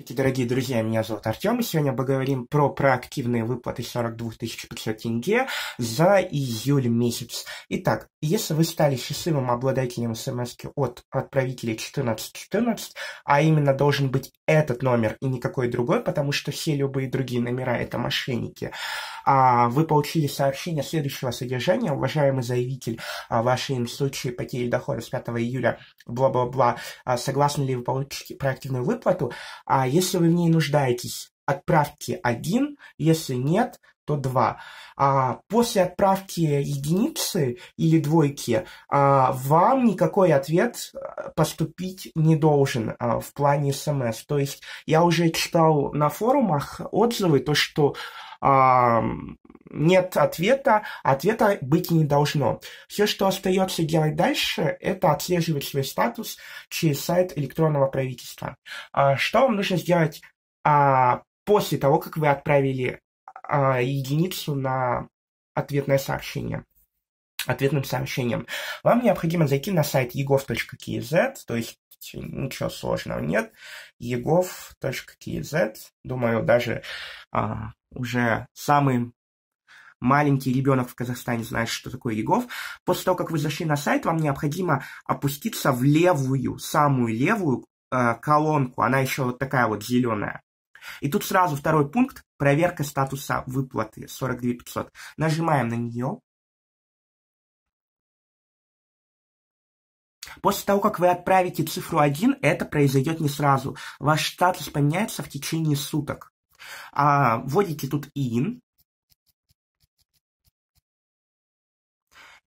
Здравствуйте, дорогие друзья, меня зовут Артем, сегодня поговорим про проактивные выплаты 42 500 тенге за июль месяц. Итак, если вы стали счастливым обладателем смс от отправителя 1414, а именно должен быть этот номер и никакой другой, потому что все любые другие номера это мошенники, а вы получили сообщение следующего содержания, уважаемый заявитель, а, в вашем случае потери дохода с 5 июля, бла-бла-бла, а, согласны ли вы получить проактивную выплату, а если вы в ней нуждаетесь, отправьте один, если нет, то два. А после отправки единицы или двойки а, вам никакой ответ а, поступить не должен а, в плане смс. То есть я уже читал на форумах отзывы, то что нет ответа, ответа быть не должно. Все, что остается делать дальше, это отслеживать свой статус через сайт электронного правительства. А, что вам нужно сделать а, после того, как вы отправили а, единицу на ответное сообщение? ответным сообщением. Вам необходимо зайти на сайт egov.kz, то есть ничего сложного нет, egov.kz, думаю, даже а, уже самый маленький ребенок в Казахстане знает, что такое ЕГОВ. После того, как вы зашли на сайт, вам необходимо опуститься в левую, самую левую э, колонку. Она еще вот такая вот зеленая. И тут сразу второй пункт – проверка статуса выплаты 42 500. Нажимаем на нее. После того, как вы отправите цифру 1, это произойдет не сразу. Ваш статус поменяется в течение суток. А, вводите тут in.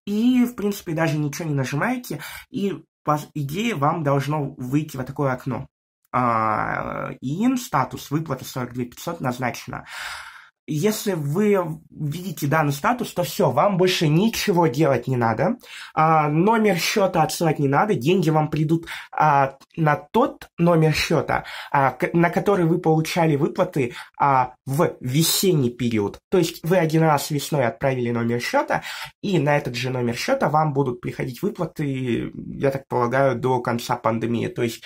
И, в принципе, даже ничего не нажимаете. И, по идее, вам должно выйти вот такое окно. А, in, статус, выплата 42 500 назначена если вы видите данный статус, то все, вам больше ничего делать не надо, а, номер счета отсылать не надо, деньги вам придут а, на тот номер счета, а, на который вы получали выплаты а, в весенний период. То есть вы один раз весной отправили номер счета, и на этот же номер счета вам будут приходить выплаты, я так полагаю, до конца пандемии. То есть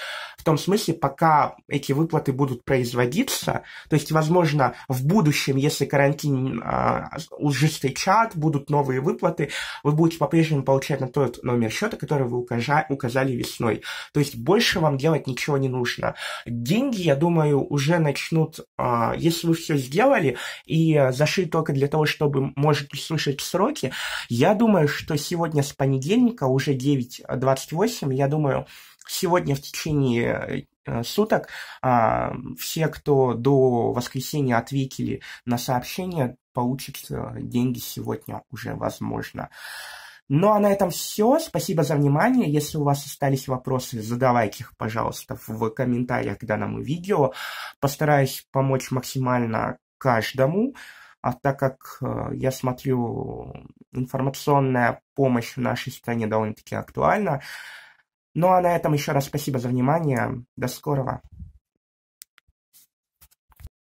том смысле, пока эти выплаты будут производиться, то есть, возможно, в будущем, если карантин а, ужесточат, будут новые выплаты, вы будете по-прежнему получать на тот номер счета, который вы указа указали весной. То есть больше вам делать ничего не нужно. Деньги, я думаю, уже начнут, а, если вы все сделали и зашли только для того, чтобы, может, услышать сроки, я думаю, что сегодня с понедельника уже 9.28, я думаю, сегодня в течение Э, суток. А, все, кто до воскресенья ответили на сообщение, получат э, деньги сегодня уже, возможно. Ну а на этом все. Спасибо за внимание. Если у вас остались вопросы, задавайте их, пожалуйста, в комментариях к данному видео. Постараюсь помочь максимально каждому. А так как э, я смотрю, информационная помощь в нашей стране довольно-таки актуальна, ну а на этом еще раз спасибо за внимание. До скорого.